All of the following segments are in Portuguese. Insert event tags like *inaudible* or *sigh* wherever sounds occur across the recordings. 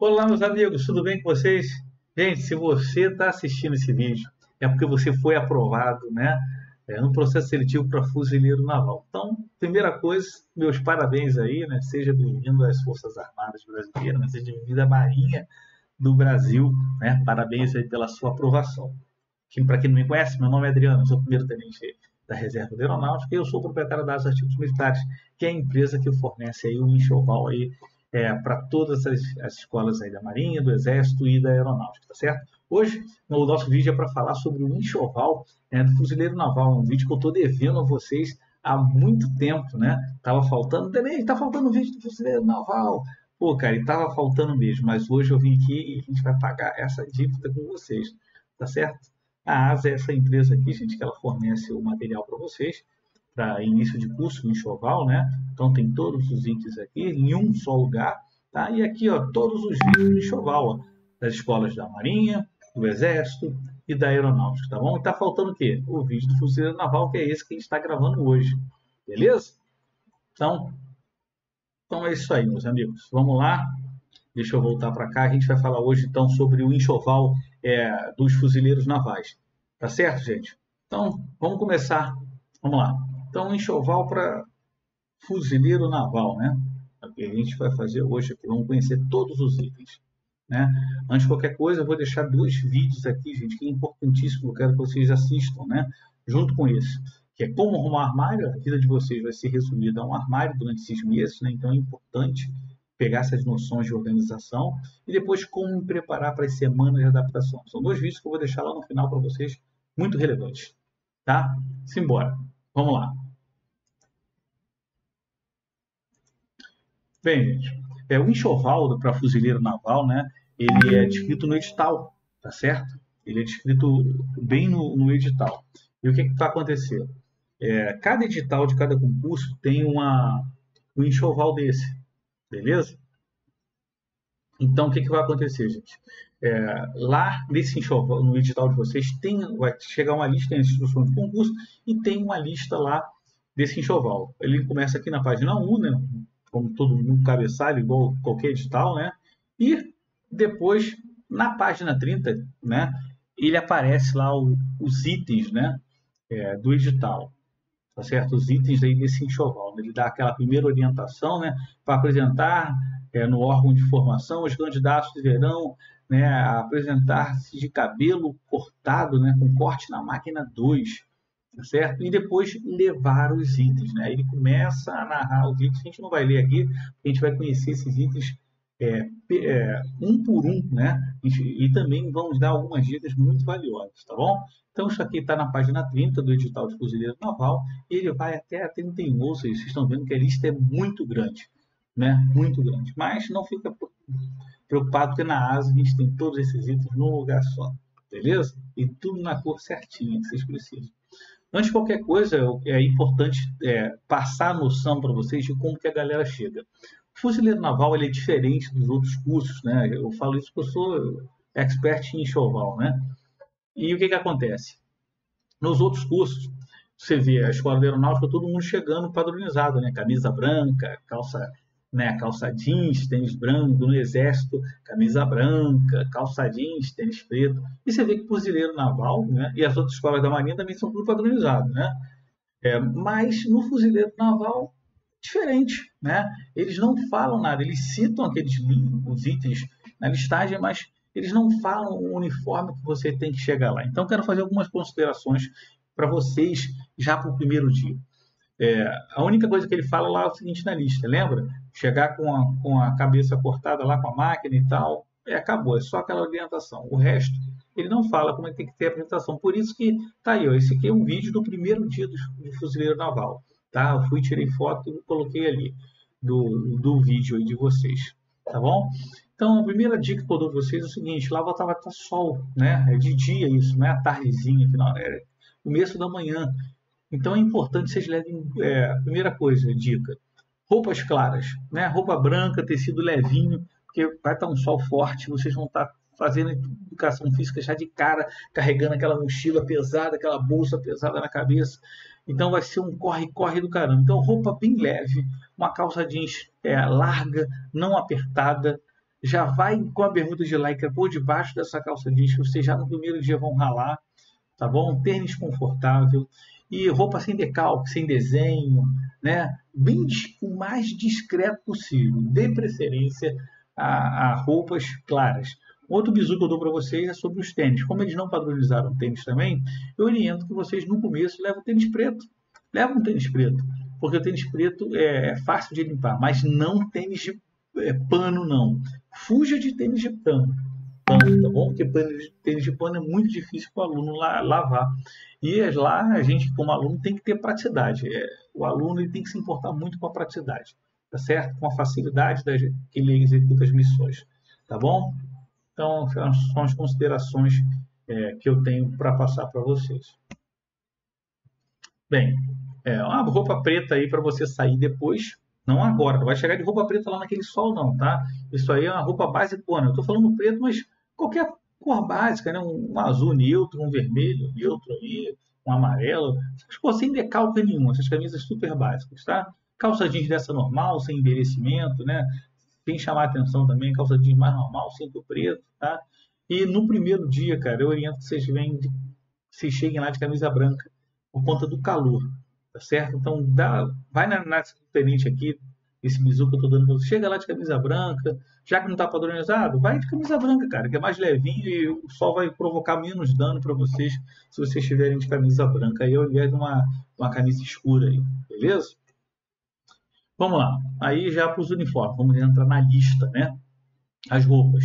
Olá, meus amigos, tudo bem com vocês? Gente, se você está assistindo esse vídeo, é porque você foi aprovado, né? É, no processo seletivo para fuzileiro naval. Então, primeira coisa, meus parabéns aí, né? Seja bem-vindo às Forças Armadas Brasileiras, né? seja bem-vindo à Marinha do Brasil, né? Parabéns aí pela sua aprovação. Para quem não me conhece, meu nome é Adriano, sou o primeiro tenente da Reserva da Aeronáutica e eu sou proprietário das Artigos Militares, que é a empresa que fornece aí um enxoval aí é, para todas as, as, escolas aí da Marinha, do Exército e da Aeronáutica, tá certo? Hoje, o nosso vídeo é para falar sobre o enxoval né, do Fuzileiro Naval, um vídeo que eu estou devendo a vocês há muito tempo, né? Tava faltando, também tá faltando vídeo do Fuzileiro Naval. Pô, cara, e tava faltando mesmo, mas hoje eu vim aqui e a gente vai pagar essa dívida com vocês, tá certo? A ASA é essa empresa aqui, gente, que ela fornece o material para vocês para início de curso, enxoval, né? Então tem todos os itens aqui em um só lugar, tá? E aqui, ó, todos os vídeos enxoval, ó, das escolas da Marinha, do Exército e da Aeronáutica, tá bom? E tá faltando o quê? O vídeo do Fuzileiro Naval, que é esse que a gente está gravando hoje, beleza? Então, então é isso aí, meus amigos. Vamos lá. Deixa eu voltar para cá. A gente vai falar hoje, então, sobre o enxoval é, dos fuzileiros navais. Tá certo, gente? Então, vamos começar. Vamos lá. Então, enxoval para fuzileiro naval, né? O que a gente vai fazer hoje aqui. Vamos conhecer todos os itens. Né? Antes de qualquer coisa, eu vou deixar dois vídeos aqui, gente, que é importantíssimo, eu quero que vocês assistam, né? Junto com esse, que é como arrumar armário, a vida de vocês vai ser resumida a um armário durante esses meses, né? Então é importante pegar essas noções de organização e depois como me preparar para as semanas de adaptação. São dois vídeos que eu vou deixar lá no final para vocês, muito relevantes, tá? Simbora. Vamos lá. Bem, é, o enxoval para fuzileiro naval, né? Ele é descrito no edital, tá certo? Ele é descrito bem no, no edital. E o que está acontecendo? É, cada edital de cada concurso tem uma, um enxoval desse, beleza? Então, o que, que vai acontecer, gente? É, lá nesse enxoval, no edital de vocês, tem, vai chegar uma lista, tem as instruções de concurso, e tem uma lista lá desse enxoval. Ele começa aqui na página 1, né? como todo mundo cabeçalho, igual qualquer edital, né? E depois, na página 30, né? Ele aparece lá o, os itens, né? É, do edital, tá certo? Os itens aí desse enxoval. Ele dá aquela primeira orientação, né? Para apresentar é, no órgão de formação, os candidatos deverão né, apresentar-se de cabelo cortado, né, com corte na máquina 2, tá certo? E depois levar os itens, né? Ele começa a narrar os itens, a gente não vai ler aqui, a gente vai conhecer esses itens é, é, um por um, né? E também vamos dar algumas dicas muito valiosas, tá bom? Então, isso aqui está na página 30 do edital de fuzileiro naval e ele vai até a 31, ou seja, vocês estão vendo que a lista é muito grande, né? Muito grande. Mas não fica preocupado porque na ASA a gente tem todos esses itens num lugar só, beleza? E tudo na cor certinha que vocês precisam. Antes de qualquer coisa, é importante é, passar a noção para vocês de como que a galera chega. O fuzileiro naval ele é diferente dos outros cursos, né? Eu falo isso porque eu sou expert em enxoval, né? E o que que acontece? Nos outros cursos, você vê a escola aeronáutica, todo mundo chegando padronizado, né? Camisa branca, calça né, calça jeans, tênis branco, no exército, camisa branca, calça jeans, tênis preto. E você vê que o fuzileiro naval né, e as outras escolas da marinha também são tudo padronizados, né? É, mas no fuzileiro naval, diferente, né? Eles não falam nada, eles citam aqueles os itens na listagem, mas eles não falam o uniforme que você tem que chegar lá. Então, quero fazer algumas considerações para vocês já para o primeiro dia. É, a única coisa que ele fala lá é o seguinte na lista, lembra? Chegar com a, com a cabeça cortada lá com a máquina e tal, é, acabou, é só aquela orientação. O resto, ele não fala como é que tem que ter a apresentação. Por isso que tá aí, ó, esse aqui é um vídeo do primeiro dia do, do fuzileiro naval, tá? Eu fui, tirei foto e coloquei ali do, do vídeo aí de vocês, tá bom? Então, a primeira dica que eu dou para vocês é o seguinte, lá voltava a estar sol, né? É de dia isso, não é a tardezinha, final, é começo da manhã. Então é importante vocês levem, é, primeira coisa, dica, roupas claras, né? Roupa branca, tecido levinho, porque vai estar um sol forte, vocês vão estar fazendo educação física já de cara, carregando aquela mochila pesada, aquela bolsa pesada na cabeça. Então vai ser um corre-corre do caramba. Então roupa bem leve, uma calça jeans é, larga, não apertada, já vai com a bermuda de lycra por debaixo dessa calça jeans, que vocês já no primeiro dia vão ralar, tá bom? Tênis confortável e roupa sem decalque, sem desenho, né? Bem o mais discreto possível. Dê preferência a, a roupas claras. Outro bizu que eu dou para vocês é sobre os tênis. Como eles não padronizaram tênis também, eu oriento que vocês no começo levem tênis preto. Leva um tênis preto, porque o tênis preto é, é fácil de limpar, mas não tênis de é, pano não. Fuja de tênis de pano, pano tá bom? Porque tênis de pano é muito difícil para o aluno lavar. E lá a gente, como aluno, tem que ter praticidade. É, o aluno ele tem que se importar muito com a praticidade, tá certo? Com a facilidade da, que ele executa as missões, tá bom? Então, são as considerações é, que eu tenho para passar para vocês. Bem, é uma roupa preta aí para você sair depois, não agora, não vai chegar de roupa preta lá naquele sol não, tá? Isso aí é uma roupa básica, eu estou falando preto, mas qualquer cor básica, né? Um, azul neutro, um vermelho neutro aí, um amarelo, cores sem decalque nenhum, essas camisas super básicas, tá? Calça jeans dessa normal, sem envelhecimento, né? Sem chamar atenção também, calça jeans mais normal, cinto preto, tá? E no primeiro dia, cara, eu oriento que vocês venham, de, vocês cheguem lá de camisa branca, por conta do calor, tá certo? Então, dá, vai na, na tenente aqui, esse bizu que eu tô dando chega lá de camisa branca, já que não tá padronizado, vai de camisa branca, cara, que é mais levinho e o sol vai provocar menos dano para vocês se vocês estiverem de camisa branca aí, ao invés de uma, uma camisa escura aí, beleza? Vamos lá, aí já para os uniformes, vamos entrar na lista, né? As roupas.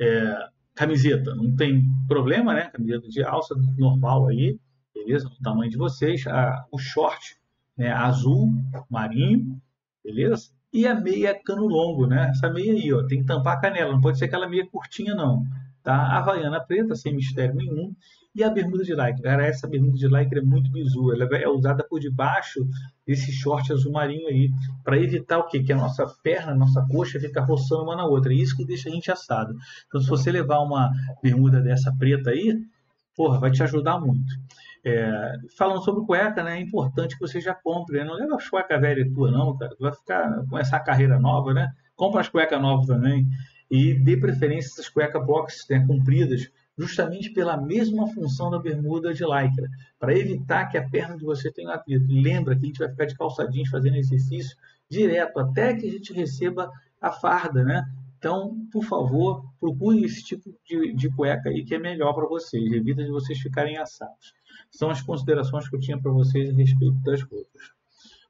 É, camiseta, não tem problema, né? Camiseta de alça normal aí, beleza? O tamanho de vocês. A, o short, né? Azul, marinho, beleza? E a meia cano longo, né? Essa meia aí, ó, tem que tampar a canela, não pode ser aquela meia curtinha, não. Tá? Havaiana preta, sem mistério nenhum. E a bermuda de lycra. Cara, essa bermuda de lycra é muito bizu. Ela é usada por debaixo desse short azul marinho aí, para evitar o quê? Que a nossa perna, a nossa coxa fica roçando uma na outra. É isso que deixa a gente assado. Então, se você levar uma bermuda dessa preta aí, porra, vai te ajudar muito. É, falando sobre cueca, né, é importante que você já compre. Né? Não leva as cuecas velhas tua, não, cara. Tu vai ficar, começar a carreira nova, né? Compra as cuecas novas também. E dê preferência essas cuecas box né, compridas, justamente pela mesma função da bermuda de lycra, para evitar que a perna de você tenha atrito. Lembra que a gente vai ficar de calçadinhos fazendo exercício direto, até que a gente receba a farda, né? Então, por favor, procure esse tipo de, de cueca aí que é melhor para vocês, evita de vocês ficarem assados. São as considerações que eu tinha para vocês a respeito das roupas.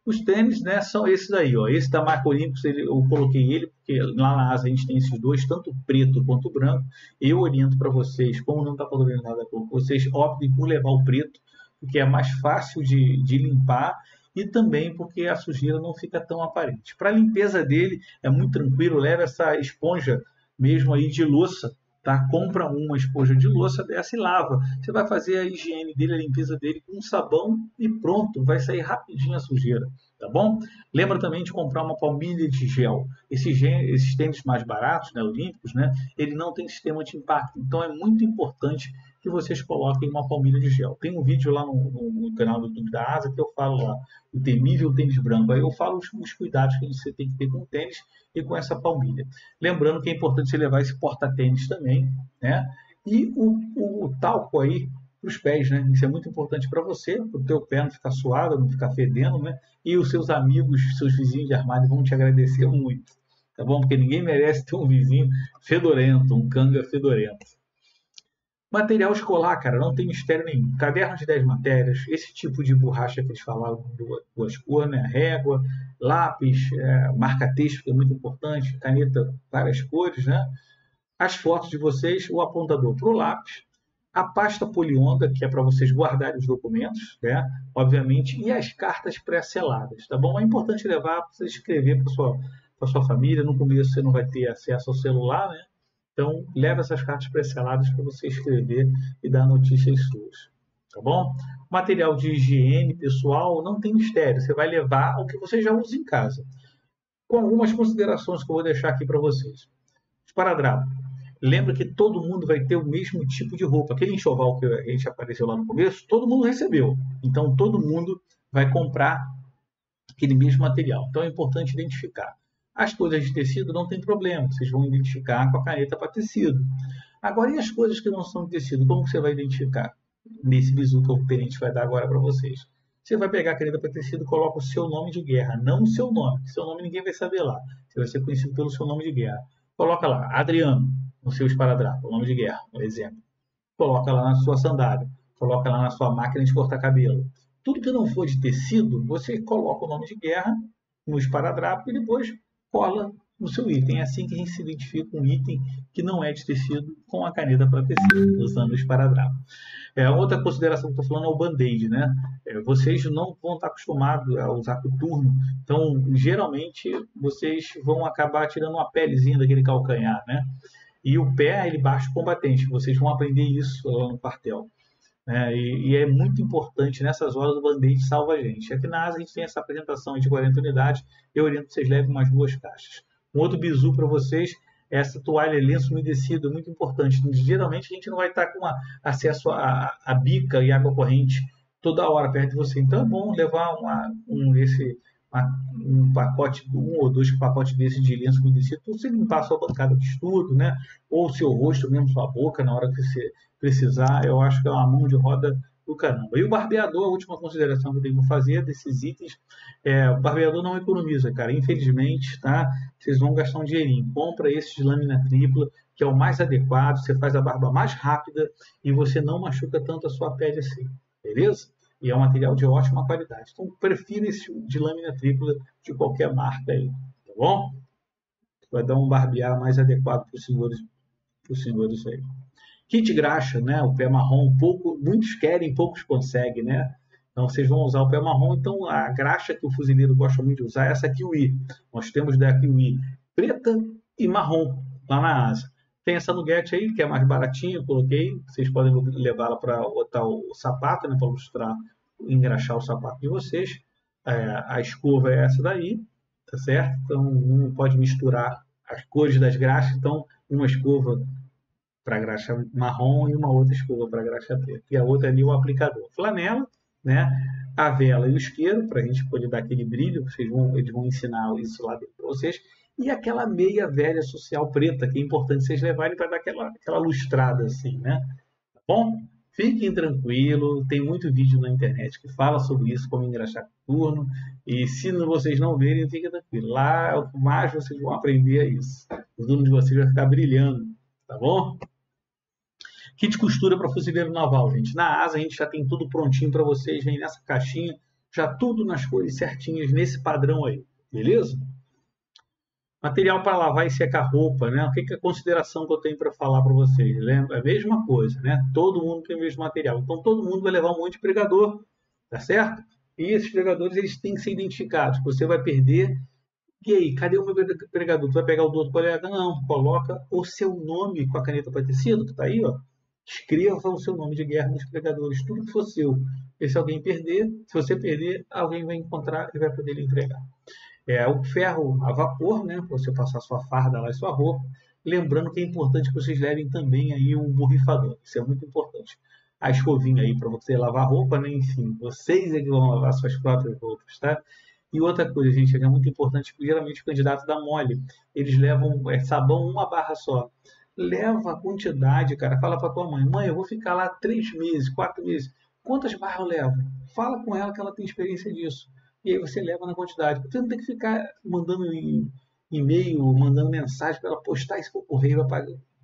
Os tênis, né, são esses aí, ó. Esse da marca Olympus, eu coloquei ele porque lá na Asa a gente tem esses dois, tanto preto quanto branco. Eu oriento para vocês, como não está podendo nada cor, vocês optem por levar o preto, porque é mais fácil de, de limpar e também porque a sujeira não fica tão aparente. Para a limpeza dele é muito tranquilo, leva essa esponja mesmo aí de louça Tá? Compra uma esponja de louça dessa e lava. Você vai fazer a higiene dele, a limpeza dele com sabão e pronto, vai sair rapidinho a sujeira, tá bom? Lembra também de comprar uma palmilha de gel. Esses, esses tênis mais baratos, né, olímpicos, né, ele não tem sistema de impacto, então é muito importante que vocês coloquem uma palmilha de gel. Tem um vídeo lá no, no, no canal do YouTube da Asa que eu falo lá, o temível tênis branco. Aí eu falo os, os, cuidados que você tem que ter com o tênis e com essa palmilha. Lembrando que é importante você levar esse porta-tênis também, né? E o, o, o talco aí para os pés, né? Isso é muito importante para você, para o teu pé não ficar suado, não ficar fedendo, né? E os seus amigos, seus vizinhos de armário vão te agradecer muito, tá bom? Porque ninguém merece ter um vizinho fedorento, um canga fedorento. Material escolar, cara, não tem mistério nenhum. Caderno de 10 matérias, esse tipo de borracha que eles falavam, duas cores, né? Régua, lápis, é, marca-texto, que é muito importante, caneta, várias cores, né? As fotos de vocês, o apontador para o lápis, a pasta polionda, que é para vocês guardarem os documentos, né? Obviamente, e as cartas pré-seladas, tá bom? É importante levar para você escrever para sua, sua família. No começo você não vai ter acesso ao celular, né? Então, leve essas cartas pré-seladas para você escrever e dar notícias suas. Tá bom? Material de higiene pessoal não tem mistério. Você vai levar o que você já usa em casa. Com algumas considerações que eu vou deixar aqui para vocês. Esparadrapo. Lembra que todo mundo vai ter o mesmo tipo de roupa. Aquele enxoval que a gente apareceu lá no começo, todo mundo recebeu. Então, todo mundo vai comprar aquele mesmo material. Então, é importante identificar. As coisas de tecido não tem problema, vocês vão identificar com a caneta para tecido. Agora, e as coisas que não são de tecido, como você vai identificar? Nesse bizu que o tenente vai dar agora para vocês. Você vai pegar a caneta para tecido coloca o seu nome de guerra, não o seu nome. Seu nome ninguém vai saber lá. Você vai ser conhecido pelo seu nome de guerra. Coloca lá, Adriano, no seu esparadrapo, o nome de guerra, por exemplo. Coloca lá na sua sandália. Coloca lá na sua máquina de cortar cabelo. Tudo que não for de tecido, você coloca o nome de guerra no esparadrapo e depois cola no seu item. É assim que a gente se identifica um item que não é de tecido com a caneta para tecido, usando o esparadrapo. É, outra consideração que estou falando é o band-aid, né? É, vocês não vão estar acostumados a usar coturno, então geralmente vocês vão acabar tirando uma pelezinha daquele calcanhar, né? E o pé, ele baixa o combatente. Vocês vão aprender isso lá no quartel. Né? E, e, é muito importante nessas horas o band-aid salva a gente. Aqui na ASA a gente tem essa apresentação de 40 unidades. Eu oriento que vocês levem umas duas caixas. Um outro bizu para vocês é essa toalha lenço umedecido, muito importante. Geralmente a gente não vai estar com acesso a, a, bica e água corrente toda hora perto de você. Então é bom levar uma, um, esse, uma, um pacote, um ou dois pacotes desse de lenço umedecido para você limpar a sua bancada de estudo, né? ou o seu rosto, mesmo sua boca, na hora que você precisar. Eu acho que é uma mão de roda do caramba. E o barbeador, a última consideração que eu tenho que fazer desses itens, é, o barbeador não economiza, cara. Infelizmente, tá? Vocês vão gastar um dinheirinho. Compra esse de lâmina tripla, que é o mais adequado, você faz a barba mais rápida e você não machuca tanto a sua pele assim, beleza? E é um material de ótima qualidade. Então, prefira esse de lâmina tripla de qualquer marca aí, tá bom? Vai dar um barbear mais adequado para os senhores, os senhores aí. Kit graxa, né? O pé marrom, pouco, muitos querem, poucos conseguem, né? Então vocês vão usar o pé marrom. Então a graxa que o fuzileiro gosta muito de usar é essa Kiwi. Nós temos da Kiwi preta e marrom lá na asa. Tem essa nuguete aí que é mais baratinha, coloquei. Vocês podem levá-la para botar o sapato, né? Para ilustrar, engraxar o sapato de vocês. É, a escova é essa daí, tá certo? Então não pode misturar as cores das graxas. Então uma escova para graxa marrom e uma outra escova para graxa preta. E a outra ali o aplicador. Flanela, né? a vela e o isqueiro, para a gente poder dar aquele brilho, vocês vão, eles vão ensinar isso lá para vocês. E aquela meia velha social preta, que é importante vocês levarem para dar aquela, aquela lustrada assim, né? Tá bom? Fiquem tranquilos, tem muito vídeo na internet que fala sobre isso, como engraxar turno. E se vocês não verem, fiquem tranquilos. Lá, o mais vocês vão aprender é isso. O turno de vocês vai ficar brilhando, tá bom? Kit costura para fuzileiro naval, gente. Na asa a gente já tem tudo prontinho para vocês. Vem nessa caixinha, já tudo nas cores certinhas, nesse padrão aí. Beleza? Material para lavar e secar roupa, né? O que, que é a consideração que eu tenho para falar para vocês? Lembra? É a mesma coisa, né? Todo mundo tem o mesmo material. Então todo mundo vai levar um monte de pregador, tá certo? E esses pregadores eles têm que ser identificados. Você vai perder. E aí, cadê o meu pregador? Tu vai pegar o do outro colega? Não, coloca o seu nome com a caneta para tecido, que está aí, ó escreva o seu nome de guerra nos pregadores, tudo que for seu. E se alguém perder, se você perder, alguém vai encontrar e vai poder lhe entregar. É, o ferro a vapor, né, para você passar sua farda lá e sua roupa. Lembrando que é importante que vocês levem também aí um borrifador, isso é muito importante. A escovinha aí para você lavar roupa, né, enfim, vocês é que vão lavar suas próprias roupas, tá? E outra coisa, gente, é muito importante, geralmente o candidato da mole, eles levam é, sabão uma barra só leva a quantidade, cara. Fala para tua mãe, mãe, eu vou ficar lá três meses, quatro meses. Quantas barras eu levo? Fala com ela que ela tem experiência disso. E aí você leva na quantidade. Você não tem que ficar mandando e-mail, mandando mensagem para ela postar isso por correio.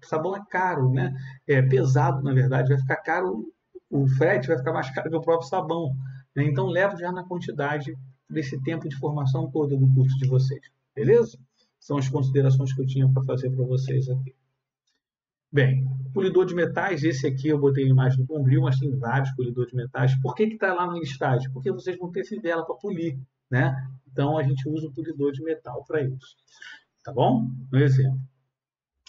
Sabão é caro, né? É pesado, na verdade. Vai ficar caro, o frete vai ficar mais caro que o próprio sabão. Né? Então leva já na quantidade desse tempo de formação todo do curso de vocês. Beleza? São as considerações que eu tinha para fazer para vocês aqui. Bem, polidor de metais, esse aqui eu botei a imagem do Bombril, mas tem vários polidores de metais. Por que está lá no listagem? Porque vocês vão ter fivela para polir, né? Então a gente usa o polidor de metal para isso. Tá bom? Um exemplo.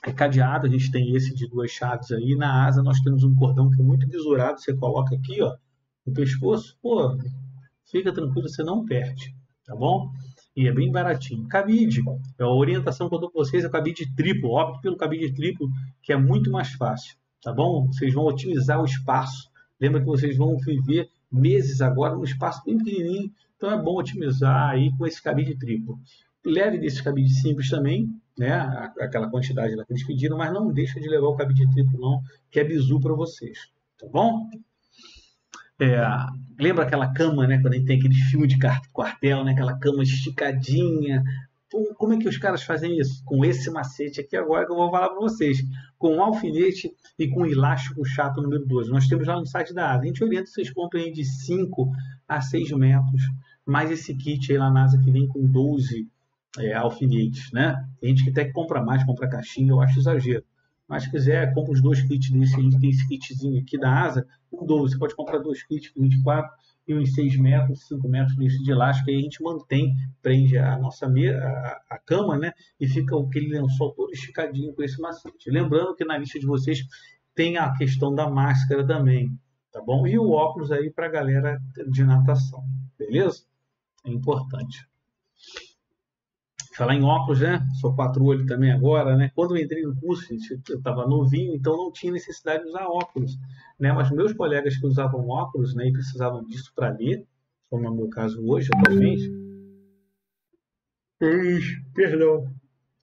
É cadeado, a gente tem esse de duas chaves aí. Na asa nós temos um cordão que é muito visurado, você coloca aqui, ó, no pescoço, pô, fica tranquilo, você não perde, tá bom? E é bem baratinho. Cabide, é a orientação que eu dou para vocês é cabide triplo, opte pelo cabide triplo, que é muito mais fácil, tá bom? Vocês vão otimizar o espaço. Lembra que vocês vão viver meses agora num espaço bem pequenininho, então é bom otimizar aí com esse cabide triplo. leve desses cabides simples também, né? Aquela quantidade lá que eles pediram, mas não deixa de levar o cabide triplo, não, que é bizu para vocês. Tá bom? É, lembra aquela cama, né? Quando a gente tem aquele filme de quartel, né? Aquela cama esticadinha. Como é que os caras fazem isso? Com esse macete aqui agora que eu vou falar para vocês. Com um alfinete e com um elástico chato número 12. Nós temos lá no site da ASA. A gente orienta vocês comprem de 5 a 6 metros. Mais esse kit aí lá na ASA que vem com 12 é, alfinetes, né? Tem gente que até compra mais, compra caixinha, eu acho exagero. Mas se quiser, compra os dois kits desse. A gente tem esse kitzinho aqui da asa, com 12. Você pode comprar dois kits, 24 e uns 6 metros, 5 metros desse de elástico. Aí a gente mantém, prende a nossa a, a cama, né? E fica aquele lençol todo esticadinho com esse macete. Lembrando que na lista de vocês tem a questão da máscara também, tá bom? E o óculos aí para a galera de natação, beleza? É importante. Falar em óculos, né? Sou quatro olhos também agora, né? Quando eu entrei no curso, gente, eu estava novinho, então não tinha necessidade de usar óculos, né? Mas meus colegas que usavam óculos, né, e precisavam disso para ler, como é o meu caso hoje, atualmente, eles, perdão,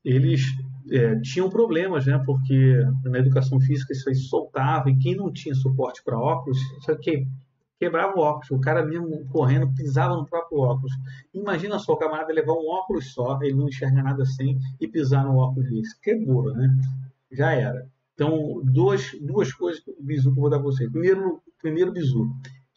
eles é, tinham problemas, né? Porque na educação física isso aí soltava e quem não tinha suporte para óculos, isso aqui quebrava o óculos. O cara mesmo correndo pisava no próprio óculos. Imagina só o camarada levar um óculos só, ele não enxerga nada sem e pisar no óculos desse. Quebrou, né? Já era. Então, duas, duas coisas, bizu que eu vou dar para vocês. Primeiro, primeiro bizu.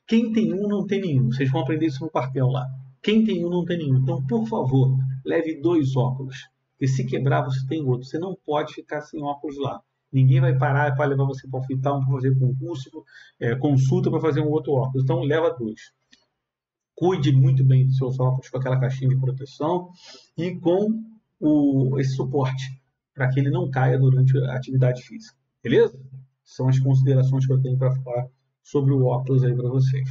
Quem tem um, não tem nenhum. Vocês vão aprender isso no papel lá. Quem tem um, não tem nenhum. Então, por favor, leve dois óculos. Porque se quebrar, você tem outro. Você não pode ficar sem óculos lá. Ninguém vai parar para levar você para o para fazer concurso, é, consulta para fazer um outro óculos. Então, leva dois. Cuide muito bem dos seus óculos com aquela caixinha de proteção e com o, esse suporte para que ele não caia durante a atividade física. Beleza? São as considerações que eu tenho para falar sobre o óculos aí para vocês.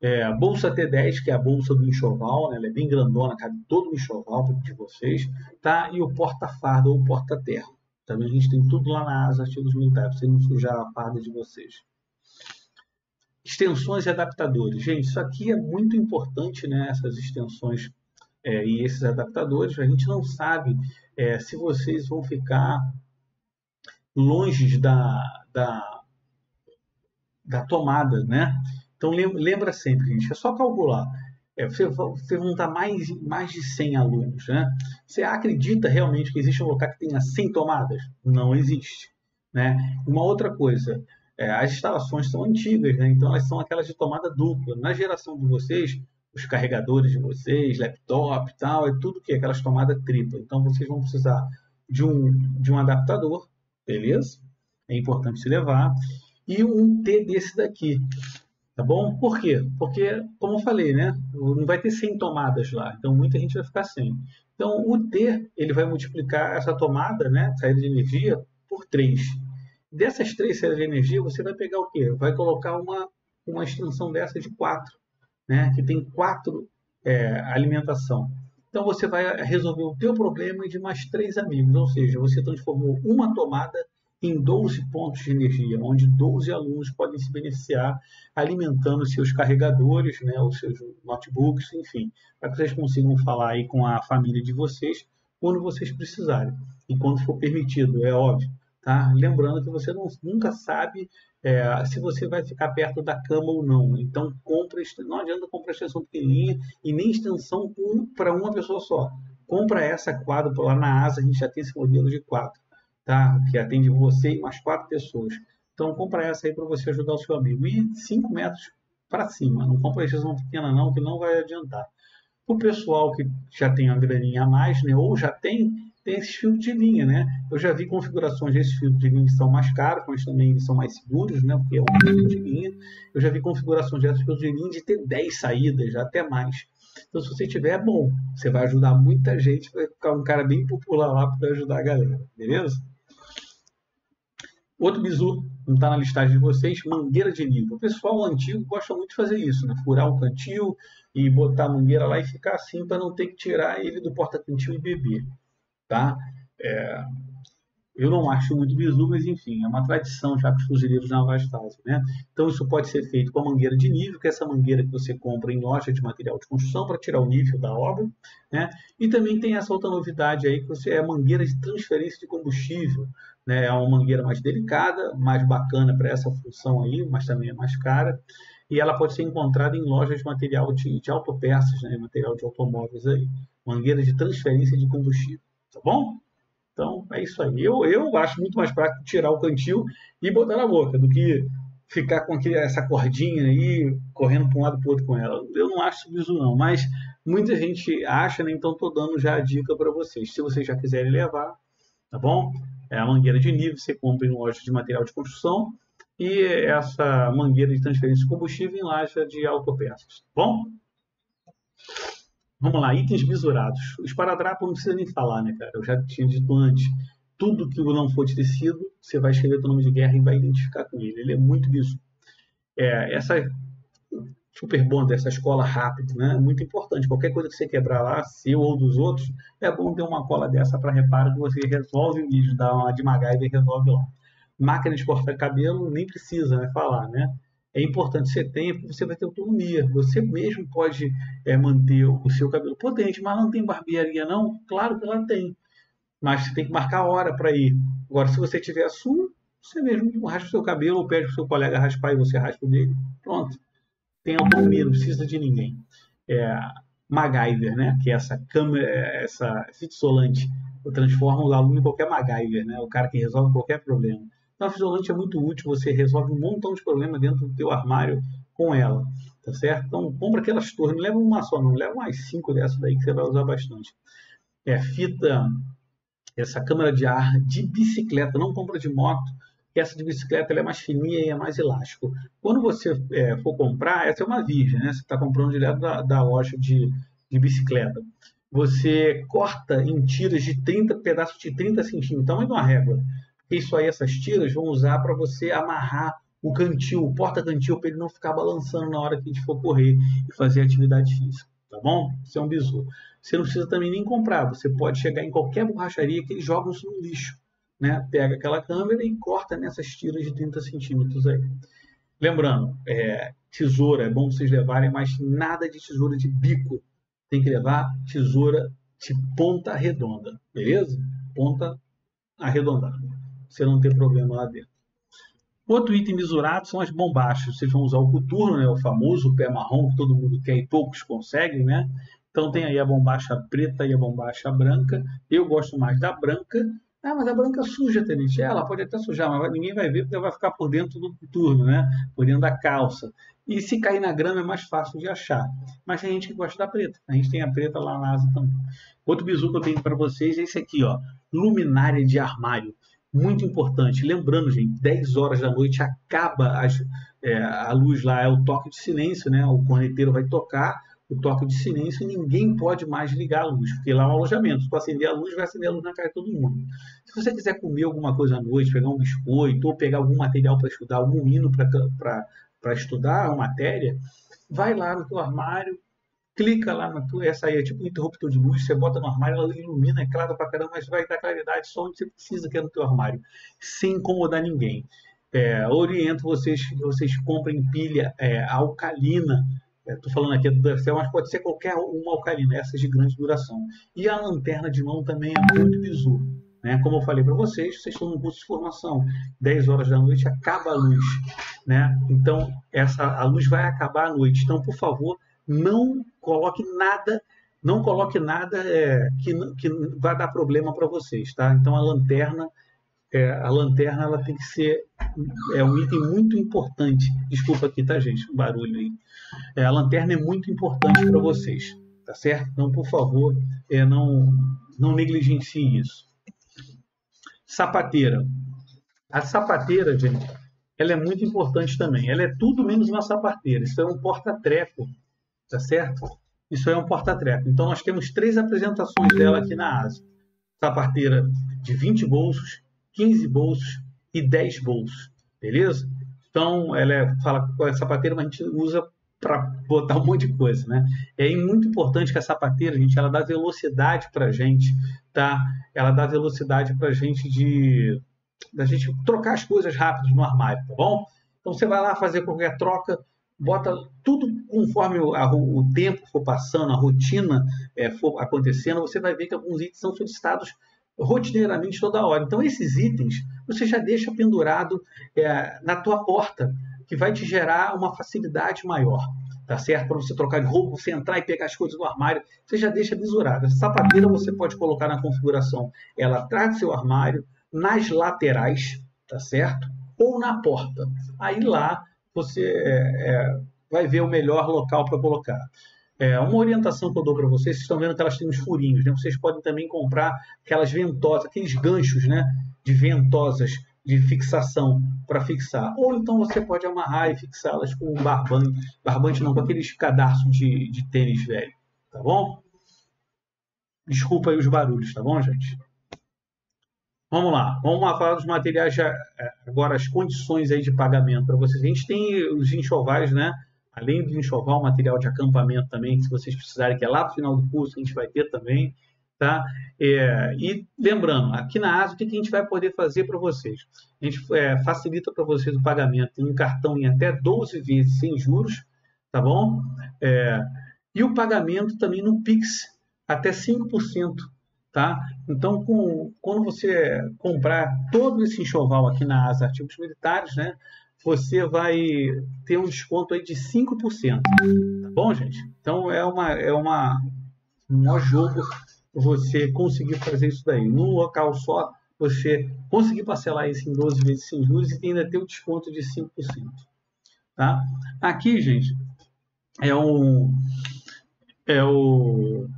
É, a bolsa T10, que é a bolsa do enxoval, né? ela é bem grandona, cabe todo o enxoval de vocês, tá? E o porta-fardo ou porta-terra. Também a gente tem tudo lá na asa, artigos militares, para não sujar a farda de vocês. Extensões e adaptadores. Gente, isso aqui é muito importante, né? Essas extensões é, e esses adaptadores. A gente não sabe é, se vocês vão ficar longe da, da, da tomada, né? Então lembra sempre, gente, é só calcular é, você, você estar mais, mais de 100 alunos. Né? Você acredita realmente que existe um local que tenha 100 tomadas? Não existe. Né? Uma outra coisa, é, as instalações são antigas, né? então elas são aquelas de tomada dupla. Na geração de vocês, os carregadores de vocês, laptop e tal, é tudo que é aquelas tomadas tripla. Então vocês vão precisar de um, de um adaptador, beleza? É importante se levar. E um T desse daqui. Tá bom? Por quê? Porque, como eu falei, né? Não vai ter 100 tomadas lá, então muita gente vai ficar sem. Então, o T, ele vai multiplicar essa tomada, né? Saída de energia, por 3. Dessas três saídas de energia, você vai pegar o quê? Vai colocar uma, uma extensão dessa de 4, né? Que tem 4 é, alimentação. Então, você vai resolver o teu problema de mais três amigos. Ou seja, você transformou uma tomada em 12 pontos de energia, onde 12 alunos podem se beneficiar alimentando seus carregadores, né, os seus notebooks, enfim, para que vocês consigam falar aí com a família de vocês quando vocês precisarem e quando for permitido, é óbvio. Tá? Lembrando que você não, nunca sabe é, se você vai ficar perto da cama ou não. Então, compra, não adianta comprar extensão pequenininha e nem extensão um, para uma pessoa só. Compra essa quadro lá na asa, a gente já tem esse modelo de quadro tá? que atende você e mais quatro pessoas. Então, compra essa aí para você ajudar o seu amigo. E 5 metros para cima. Não compra extensão pequena não, que não vai adiantar. O pessoal que já tem uma graninha a mais, né, ou já tem, tem esses filtros de linha, né? Eu já vi configurações desses filtros de linha que são mais caros, mas também são mais seguros, né? Porque é um filtro de linha. Eu já vi configurações desses filtros de linha de ter 10 saídas, até mais. Então, se você tiver, é bom. Você vai ajudar muita gente, vai ficar um cara bem popular lá para ajudar a galera, beleza? Outro bizu, não está na listagem de vocês, mangueira de nível. O pessoal antigo gosta muito de fazer isso, né? furar o cantil e botar a mangueira lá e ficar assim para não ter que tirar ele do porta-cantil e beber. Tá? É... Eu não acho muito bizu, mas enfim, é uma tradição já que os fuzileiros navais fazem, né? Então isso pode ser feito com a mangueira de nível, que é essa mangueira que você compra em loja de material de construção para tirar o nível da obra, né? E também tem essa outra novidade aí que você é a mangueira de transferência de combustível, né? É uma mangueira mais delicada, mais bacana para essa função aí, mas também é mais cara. E ela pode ser encontrada em lojas de material de, de autopeças, né? Material de automóveis aí. Mangueira de transferência de combustível, tá bom? Então, é isso aí. Eu, eu acho muito mais prático tirar o cantil e botar na boca do que ficar com aquele, essa cordinha aí, correndo para um lado para o outro com ela. Eu não acho isso não, mas muita gente acha, né? então estou dando já a dica para vocês. Se vocês já quiserem levar, tá bom? É a mangueira de nível, você compra em loja de material de construção e essa mangueira de transferência de combustível em loja de autopeças, tá bom? Vamos lá, itens misurados. O esparadrapo não precisa nem falar, né, cara? Eu já tinha dito antes. Tudo que não for de tecido, você vai escrever o nome de guerra e vai identificar com ele. Ele é muito bisu. É, essa super bom dessa escola rápida, né? Muito importante. Qualquer coisa que você quebrar lá, seu ou dos outros, é bom ter uma cola dessa para reparo que você resolve o vídeo, dá uma de MacGyver e resolve lá. Máquina de cortar cabelo, nem precisa né, falar, né? É importante você tenha, porque você vai ter autonomia. Você mesmo pode é, manter o seu cabelo potente, mas não tem barbearia, não? Claro que ela tem. Mas você tem que marcar a hora para ir. Agora, se você tiver a sua, você mesmo raspa o seu cabelo ou pede para o seu colega raspar e você raspa o dele. Pronto. Tem autonomia, não precisa de ninguém. É, MacGyver, né? que é essa câmera, essa fita isolante, transforma o aluno em qualquer MacGyver, né? o cara que resolve qualquer problema. Então, a isolante é muito útil, você resolve um montão de problemas dentro do teu armário com ela, tá certo? Então, compra aquelas torres, não leva uma só não, leva mais cinco dessas daí que você vai usar bastante. É fita, essa câmera de ar de bicicleta, não compra de moto, essa de bicicleta é mais fininha e é mais elástico. Quando você é, for comprar, essa é uma virgem, né? Você está comprando direto da, da loja de, de bicicleta. Você corta em tiras de 30 pedaços de 30 centímetros, tamanho de uma régua isso aí, essas tiras, vão usar para você amarrar o cantil, o porta-cantil, para ele não ficar balançando na hora que a gente for correr e fazer atividade física, tá bom? Isso é um bizu. Você não precisa também nem comprar, você pode chegar em qualquer borracharia que eles jogam isso no lixo, né? Pega aquela câmera e corta nessas tiras de 30 centímetros aí. Lembrando, é, tesoura é bom vocês levarem, mas nada de tesoura de bico. Tem que levar tesoura de ponta redonda, beleza? Ponta arredondada você não ter problema lá dentro. Outro item misurado são as bombachas. Vocês vão usar o coturno, né, o famoso pé marrom que todo mundo quer e poucos conseguem, né? Então tem aí a bombacha preta e a bombacha branca. Eu gosto mais da branca. Ah, mas a branca suja, Tenente. É, ela pode até sujar, mas ninguém vai ver porque ela vai ficar por dentro do coturno, né? Por dentro da calça. E se cair na grama é mais fácil de achar. Mas tem gente que gosta da preta. A gente tem a preta lá na asa também. Outro bizu que eu tenho para vocês é esse aqui, ó. Luminária de armário muito importante. Lembrando, gente, 10 horas da noite acaba as, é, a luz lá, é o toque de silêncio, né? O corneteiro vai tocar o toque de silêncio e ninguém pode mais ligar a luz, porque lá é um alojamento. Se tu acender a luz, vai acender a luz na cara de todo mundo. Se você quiser comer alguma coisa à noite, pegar um biscoito ou pegar algum material para estudar, algum hino para estudar uma matéria, vai lá no teu armário, clica lá na tua, essa aí é tipo um interruptor de luz, você bota no armário, ela ilumina, é claro pra caramba, mas vai dar claridade só onde você precisa que é no teu armário, sem incomodar ninguém. É, oriento vocês que vocês comprem pilha é, alcalina, estou é, falando aqui do Duracell, mas pode ser qualquer uma alcalina, essas de grande duração. E a lanterna de mão também é muito bizu. Né? Como eu falei para vocês, vocês estão no curso de formação, 10 horas da noite acaba a luz. Né? Então, essa, a luz vai acabar à noite. Então, por favor, não coloque nada, não coloque nada é, que, que vai dar problema para vocês, tá? Então a lanterna, é, a lanterna ela tem que ser é um item muito importante. Desculpa aqui, tá gente, o barulho aí. É, a lanterna é muito importante para vocês, tá certo? Então por favor, é, não não negligencie isso. Sapateira. A sapateira, gente, ela é muito importante também. Ela é tudo menos uma sapateira. Isso é um porta-treco tá certo? Isso é um porta-treco. Então, nós temos três apresentações dela aqui na ASA. Sapateira de 20 bolsos, 15 bolsos e 10 bolsos, beleza? Então, ela é, fala com a sapateira, mas a gente usa para botar um monte de coisa, né? É muito importante que a sapateira, gente, ela dá velocidade para a gente, tá? Ela dá velocidade para a gente de da gente trocar as coisas rápido no armário, tá bom? Então você vai lá fazer qualquer troca, bota tudo conforme o, a, o tempo for passando, a rotina é, for acontecendo, você vai ver que alguns itens são solicitados rotineiramente toda hora. Então esses itens você já deixa pendurado é, na tua porta, que vai te gerar uma facilidade maior, tá certo? Para você trocar de roupa, você entrar e pegar as coisas do armário, você já deixa visurado. Essa sapateira você pode colocar na configuração ela atrás do seu armário, nas laterais, tá certo? Ou na porta. Aí lá você é, é, vai ver o melhor local para colocar. É, uma orientação que eu dou para vocês, vocês estão vendo que elas têm uns furinhos, né? Vocês podem também comprar aquelas ventosas, aqueles ganchos, né? De ventosas de fixação para fixar. Ou então você pode amarrar e fixá-las com um barbante, barbante não, com aqueles cadarços de, de tênis velho, tá bom? Desculpa aí os barulhos, tá bom, gente? Vamos lá, vamos falar dos materiais é, agora as condições aí de pagamento para vocês. A gente tem os enxovais, né? Além do enxoval, material de acampamento também, que se vocês precisarem, que é lá no final do curso, a gente vai ter também, tá? É, e lembrando, aqui na ASO, o que a gente vai poder fazer para vocês? A gente é, facilita para vocês o pagamento em um cartão em até 12 vezes sem juros, tá bom? É, e o pagamento também no Pix, até 5%. Tá? Então, com, quando você comprar todo esse enxoval aqui na Asa Artigos Militares, né, você vai ter um desconto aí de 5%. Tá bom, gente? Então, é uma, é uma, um jogo você conseguir fazer isso daí. Num local só, você conseguir parcelar isso em 12 vezes sem juros e ainda ter um desconto de 5%. Tá? Aqui, gente, é um, é o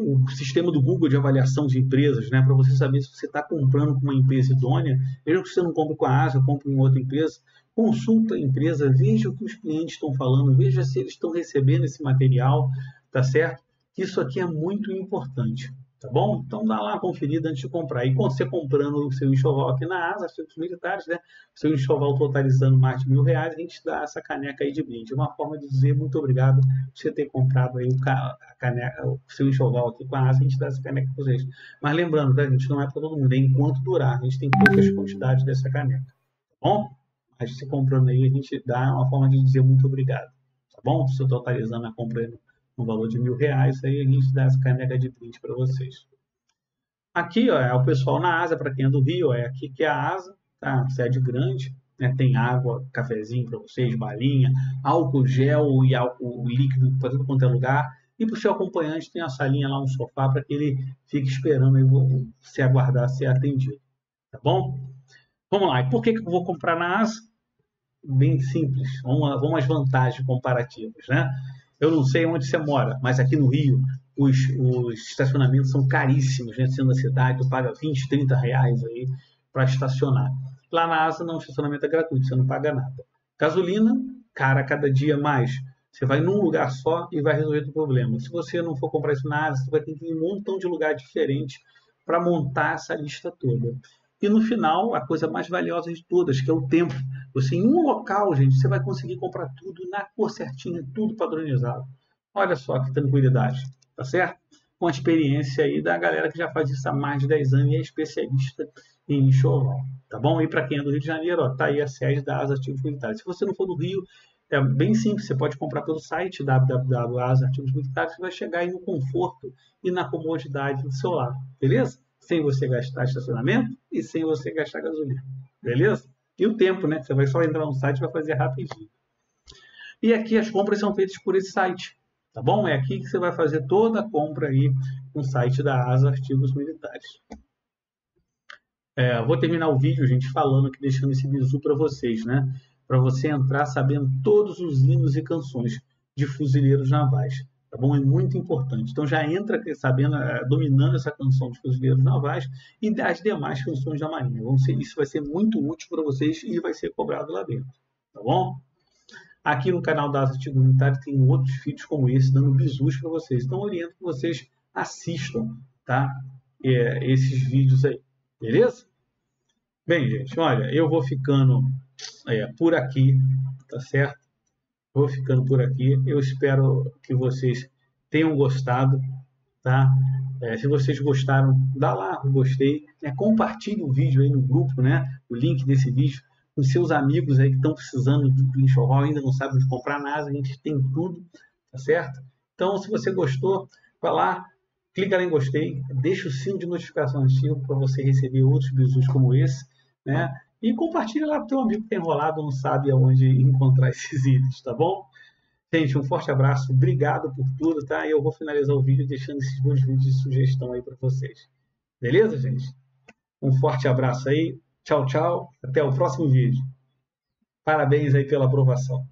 o sistema do Google de avaliação de empresas, né, para você saber se você está comprando com uma empresa idônea, mesmo que você não compre com a Asa, compre em outra empresa, consulta a empresa, veja o que os clientes estão falando, veja se eles estão recebendo esse material, tá certo? Isso aqui é muito importante. Tá bom? Então dá lá uma conferida antes de comprar. E quando você comprando o seu enxoval aqui na ASA, os militares, né? Seu enxoval totalizando mais de mil reais, a gente dá essa caneca aí de brinde. Uma forma de dizer muito obrigado por você ter comprado aí o, caneca, o seu enxoval aqui com a ASA, a gente dá essa caneca para vocês. Mas lembrando, tá, gente, não é para todo mundo, é enquanto durar. A gente tem poucas quantidades dessa caneca. Tá bom? Mas se comprando aí, a gente dá uma forma de dizer muito obrigado. Tá bom? Se totalizando a compra aí no valor de mil reais, aí a gente dá essa caneca de brinde para vocês. Aqui ó, é o pessoal na asa, para quem é do Rio, é aqui que é a asa, tá? Sede grande, né? tem água, cafezinho para vocês, balinha, álcool gel e álcool líquido para tudo quanto é lugar. E para o seu acompanhante tem a salinha lá, um sofá, para que ele fique esperando aí, se aguardar ser atendido. Tá bom? Vamos lá. E por que, que eu vou comprar na asa? Bem simples. Vamos, vamos às vantagens comparativas, né? Eu não sei onde você mora, mas aqui no Rio os, os estacionamentos são caríssimos, né? Sendo na cidade, tu paga 20, 30 reais aí para estacionar. Lá na Asa não, o estacionamento é gratuito, você não paga nada. Gasolina, cara, cada dia mais. Você vai num lugar só e vai resolver o problema. Se você não for comprar isso na Asa, você vai ter que ir em um montão de lugar diferente para montar essa lista toda. E no final, a coisa mais valiosa de todas, que é o tempo. Você, em um local, gente, você vai conseguir comprar tudo na cor certinha, tudo padronizado. Olha só que tranquilidade, tá certo? Com a experiência aí da galera que já faz isso há mais de 10 anos e é especialista em enxoval, tá bom? E para quem é do Rio de Janeiro, ó, tá aí a sede da Asa Artigos Militares. Se você não for do Rio, é bem simples, você pode comprar pelo site www.asartigos militares, você vai chegar aí no conforto e na comodidade do seu lar, beleza? Sem você gastar estacionamento e sem você gastar gasolina. Beleza? E o tempo, né? Você vai só entrar no site e vai fazer rapidinho. E aqui as compras são feitas por esse site. Tá bom? É aqui que você vai fazer toda a compra aí no site da ASA Artigos Militares. É, vou terminar o vídeo, gente, falando aqui, deixando esse bizu para vocês, né? Para você entrar sabendo todos os hinos e canções de fuzileiros navais tá bom? É muito importante. Então já entra sabendo, eh, dominando essa canção dos fuzileiros navais e das demais canções da Marinha. Vão ser, isso vai ser muito útil para vocês e vai ser cobrado lá dentro, tá bom? Aqui no canal da Asa Comunitária tem outros vídeos como esse, dando bisus para vocês. Então oriento que vocês assistam, tá? É, esses vídeos aí, beleza? Bem, gente, olha, eu vou ficando é, por aqui, tá certo? Vou ficando por aqui. Eu espero que vocês tenham gostado, tá? É, se vocês gostaram, dá lá o gostei, né? compartilhe o vídeo aí no grupo, né? O link desse vídeo com seus amigos aí que estão precisando de enxoval, ainda não sabem onde comprar nada, a gente tem tudo, tá certo? Então, se você gostou, vai lá, clica lá em gostei, deixa o sino de notificação ativo para você receber outros bisus como esse, né? E compartilha lá para o teu amigo que tem enrolado, não sabe aonde encontrar *laughs* esses itens, tá bom? Gente, um forte abraço, obrigado por tudo, tá? E eu vou finalizar o vídeo deixando esses dois vídeos de sugestão aí para vocês. Beleza, gente? Um forte abraço aí, tchau, tchau, até o próximo vídeo. Parabéns aí pela aprovação.